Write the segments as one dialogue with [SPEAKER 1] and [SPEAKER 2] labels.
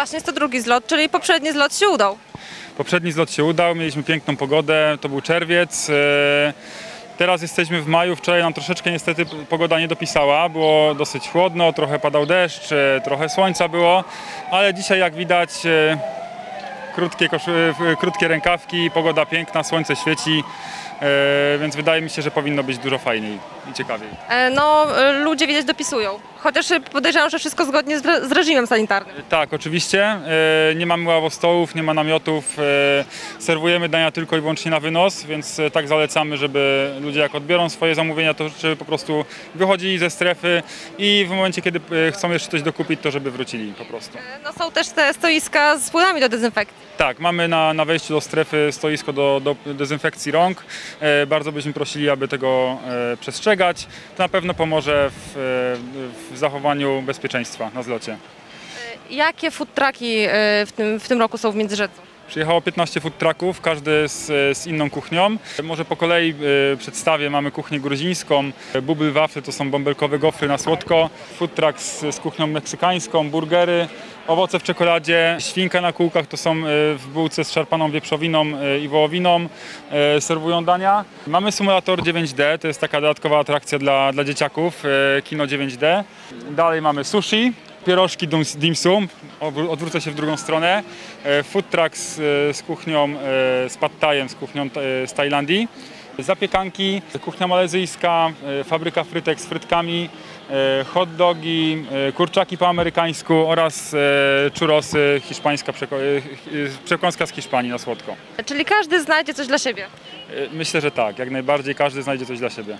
[SPEAKER 1] właśnie, jest to drugi zlot, czyli poprzedni zlot się udał.
[SPEAKER 2] Poprzedni zlot się udał, mieliśmy piękną pogodę, to był czerwiec. e, Teraz jesteśmy w maju, wczoraj nam troszeczkę niestety pogoda nie dopisała, było dosyć chłodno, trochę padał deszcz, e, trochę słońca było, ale dzisiaj jak widać e, krótkie, koszy, krótkie rękawki, pogoda piękna, słońce świeci, e, więc wydaje mi się, że powinno być dużo fajniej i ciekawiej.
[SPEAKER 1] E, No, e, ludzie widać dopisują. Chociaż podejrzewam, że wszystko zgodnie z, re- z reżimem sanitarnym.
[SPEAKER 2] Tak, oczywiście. Nie mamy ławostołów, nie ma namiotów. Serwujemy dania tylko i wyłącznie na wynos, więc tak zalecamy, żeby ludzie jak odbiorą swoje zamówienia, to żeby po prostu wychodzili ze strefy i w momencie, kiedy chcą jeszcze coś dokupić, to żeby wrócili po prostu.
[SPEAKER 1] No, są też te stoiska z płynami do dezynfekcji.
[SPEAKER 2] Tak, mamy na, na wejściu do strefy stoisko do, do dezynfekcji rąk. E, Bardzo byśmy prosili, aby tego e, przestrzegać. To na pewno pomoże w, e, w zachowaniu bezpieczeństwa na zlocie.
[SPEAKER 1] Jakie food trucki w tym, w tym roku są w Międzyrzeczu?
[SPEAKER 2] Przyjechało 15 food trucków, każdy z, z inną kuchnią. Może po kolei e, przedstawię, mamy kuchnię gruzińską, bubble wafle to są bąbelkowe gofry na słodko, food truck z, z kuchnią meksykańską, burgery, owoce w czekoladzie, świnka na kółkach to są e, w bułce z szarpaną wieprzowiną e, i wołowiną, e, serwują dania. Mamy symulator 9D, to jest taka dodatkowa atrakcja dla, dla dzieciaków, e, kino 9D. Dalej mamy sushi, pierożki dim sum, odwrócę się w drugą stronę, e, food truck z, e, z kuchnią, e, z pad thaiem, z kuchnią z Tajlandii, zapiekanki, kuchnia malezyjska, fabryka frytek z frytkami, hot dogi, kurczaki po amerykańsku oraz churrosy, hiszpańska przekąska z Hiszpanii na słodko.
[SPEAKER 1] Czyli każdy znajdzie coś dla siebie.
[SPEAKER 2] Myślę, że tak, jak najbardziej każdy znajdzie coś dla siebie.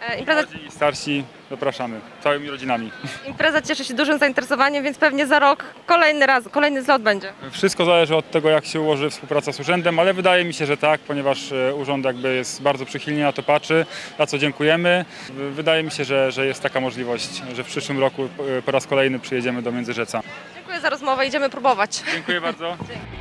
[SPEAKER 1] E, Impreza,
[SPEAKER 2] Młodzi i starsi zapraszamy, całymi rodzinami.
[SPEAKER 1] impreza cieszy się dużym zainteresowaniem, więc pewnie za rok kolejny raz, kolejny zlot będzie.
[SPEAKER 2] Wszystko zależy od tego, jak się ułoży współpraca z urzędem, ale wydaje mi się, że tak, ponieważ e, urząd jakby jest bardzo przychylnie na to patrzy, za co dziękujemy. Wydaje mi się, że, że jest taka możliwość, że w przyszłym roku e, po raz kolejny przyjedziemy do Międzyrzeca.
[SPEAKER 1] Dziękuję za rozmowę, idziemy próbować.
[SPEAKER 2] Dziękuję bardzo.